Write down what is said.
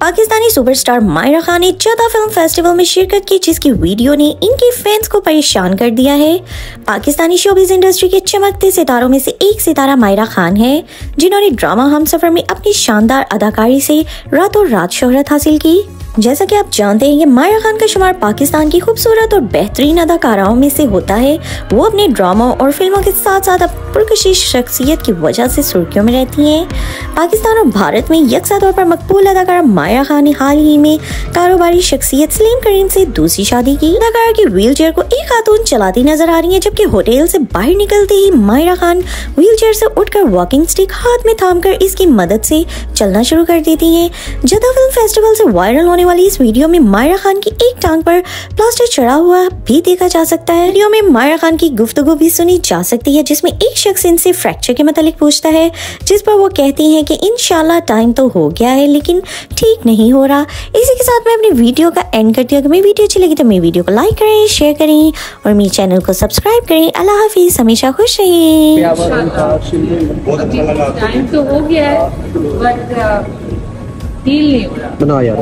Pakistani superstar Myra Khan ने चौदह film festival में शिरकत की, जिसकी वीडियो ने इनके फैंस को परेशान कर दिया है। पाकिस्तानी शोबीज इंडस्ट्री के चमकते सितारों में से एक सितारा मायरा खान है, जिन्होंने ड्रामा हम सफ़र में अपनी शानदार अदाकारी से रातों रात शोहरत हासिल की। जैसा कि आप जानते हैं कि मायरा खान का शुमार पाकिस्तान की खूबसूरत और बेहतरीन अदाकाराओं में से होता है। वो अपने ड्रामा और फ़िल्मों के साथ साथ पुरकशिश शख्सियत की वजह से सुर्खियों में रहती हैं। पाकिस्तान और भारत में यकसा तौर पर मकबूल अदाकारा मायरा खान ने हाल ही में कारोबारी शख्सियत सलीम करीम से दूसरी शादी की। अदाकारा की व्हील को एक खातून चलाती नज़र आ रही है, जबकि होटल से बाहर निकलते ही मायरा खान व्हील चेयर से उठकर वॉकिंग स्टिक हाथ में थाम इसकी मदद से चलना शुरू कर देती है। जदा फ़िल्म फेस्टिवल से वायरल होने वाली इस वीडियो में मायरा खान की एक टांग पर प्लास्टर चढ़ा हुआ भी देखा जा सकता है। वीडियो में मायरा खान की गुफ्तगु भी सुनी जा सकती है जिसमें एक शख्स इनसे फ्रैक्चर के मतलब पूछता है जिस पर वो कहती हैं कि इनशाला टाइम तो हो गया है लेकिन ठीक नहीं हो रहा। इसी के साथ मैं अपनी वीडियो का एंड करती हूँ। अगर मेरी वीडियो अच्छी लगी तो मेरी वीडियो को लाइक करें शेयर करें और मेरे चैनल को सब्सक्राइब करें। अल्लाह हाफिज़ हमेशा खुश रहें। टाइम तो हो गया है बट डील नहीं हो रहा। बना यार